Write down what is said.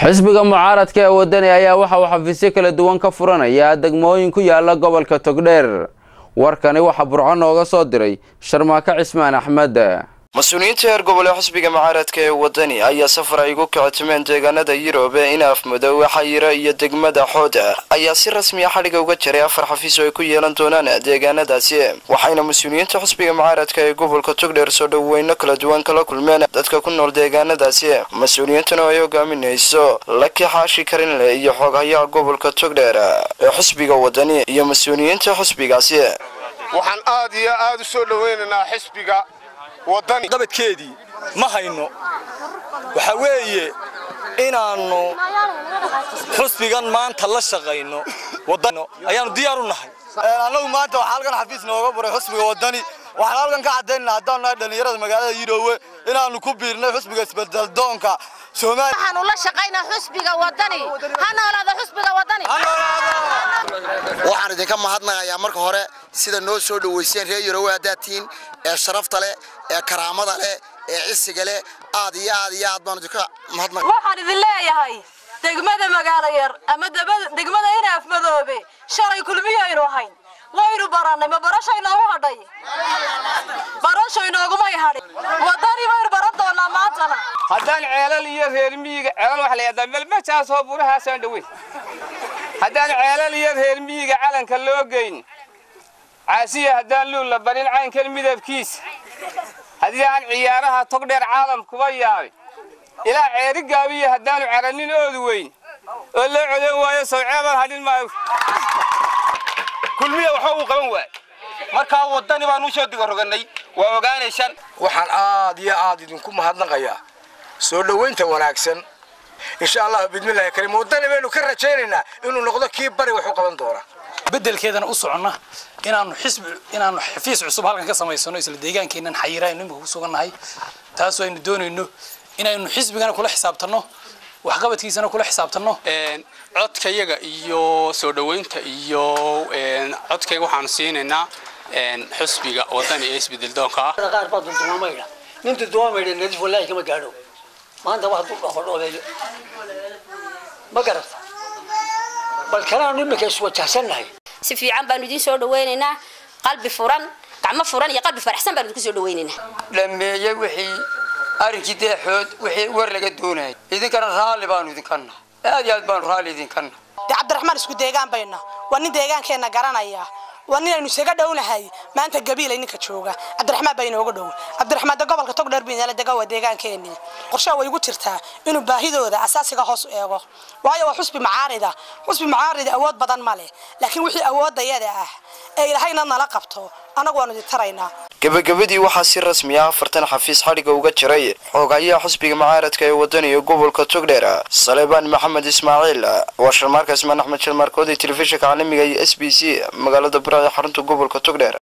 xisbiga mucaaradka ee wadani ayaa waxa uu xafiisyo kala duwan ka furanaya degmooyin ku yaalla gobolka togdheer. Warkani waxaa burco nooga soo diray sharmaako cismaan axmed mas'uuliyiinta heer gobole xisbiga mucaaradka ee wadani ayaa safar ay ugu kicitimeen deegaanada yurube inaaf madoobe xayiro iyo degmada xooda ayaa si rasmiya xadhiga uga jaray afar xafiis oo ay ku yeelan doonaan deegaanadaasi waxayna mas'uuliyiinta xisbiga mucaaradka ee gobolka togdheer soo dhoweyno kala duwan kala kulmeen dadka ku nool deegaanadaasi mas'uuliyiintana ay hogaaminayso laki xaashi karinle iyo xooghayaha gobolka togdheer ee xisbiga wadani iyo mas'uuliyiinta xisbigaasi waxaan aad iyo aad u dhoweynaynaa xisbiga qabadkeedii ma hayno. Waxa weeye inaannu xusbigan maanta la shaqayno ayaanu diyaar u nahay. Annagu maanta waxaa halkan xafiis nooga buray xusbiga wadani waxaan halkan ka caddaynana haddaan nahay dhallinyarada magaalada yidhoowe inaannu ku biirnay xusbiga isbedeldoonka waxaanu la shaqaynaa xusbiga wadani ha noolaada xusbiga wadani waxaan idinka mahadnaqayaa marka hore sida noo soo dhoweyseen reer yarowe haddaad tihiin ee sharafta leh ee karaamada leh ee cisiga leh aad iyo aad iyo aad baan idinka mahadnaq waxaan idin leeyahay degmada magaalo yar ama degmada inaaf madoobe shalay kulmiyaynu ahayn. Waynu barannay ma barasho inoogu hadhay? Barasho inoogumay hadhin wadani baynu baran doonaa maantana. Haddaan ceelal iyo reer miyiga ceelal wax leeyahay melmajaasoo burahaasaan dhaweyn haddaan ceelal iyo reer miyiga calanka loo geyn caasiya haddaan luul la barin caynkan midabkiisa haddii aan ciyaaraha togdheer caalamkuba yaabay ilaa ceeri gaabiya haddaanu caranin oodu weyn. Oo loo codan waayo sawceedan hadhin maayo. Kulmiya waxa uu qaban waay markaa wadani baan u soo digorogannay waa ogaanaysaan waxaan aad iyo aad idinku mahadnaqayaa. Soo dhowaynta wanaagsan. Insha allah bidmillahi kariim. Wadani baynu ka rajaynaynaa inuu noqdo kii bari wax u qaban doona bedelkeedana u soconna inaanu xisbi inaanu xafiis cusub halkan ka samaysano isla deegaankeennan xayira aynu imika ku sugannahay. Taasoo aynu doonayno inaynu xisbigana kula xisaabtanno waxqabadkiisana kula xisaabtanno. Codkayaga iyo soo dhoweynta iyo codkayga waxaanu siinaynaa xusbiga wadani ee isbedeldoonka ah qaar baa duldumaamaydha nin duldumaamaydha nadiif wallaahi kama gaadho. Maanta wax dul dhaqodhoobeeyo ma garata bal kanaanu imika iswajahsannahay si fiican baanu idiin soo dhaweynaynaa qalbi furan gacmo furan iyo qalbi faraxsan baanu idinku soo dhaweynaynaa dhameeye wixii arrinkii deexood wixii war laga doonayay idinkana raalli baanu idinkanna aad iyo aad baanu raalli idinkanna dee cabdiraxmaan isku deegaan bayna? Waa nin deegaankeenna garanaya waa nin aynu isaga dhownahay. Maanta gabiilay ninka jooga. Cabdiraxmaan baa inooga dhow. Cabdiraxmaan de gobolka togdheer binala dega waa deegaankeenii. Qorshaha way igu jirtaa inuu baahidooda asaasiga hoos u eego. Waayo waa xusbi macaarida. Xusbi macaarida awood badan ma leh. Laakiin wixii awoodayada ah ee ilahayna nala qabto annagu waanu idin taraynaa gebagabadii waxaa si rasmi ah afartan xafiis xadhiga uga jiray xoogayaha xusbiga mucaaradka ee wadani iyo gobolka togdheer saleebaan maxamed ismaaciil waa sharmaarka ismaan axmed sharmaarkoodii telefishinka caalamiga iyo s b c magaalada bura ee xarunta gobolka togdheer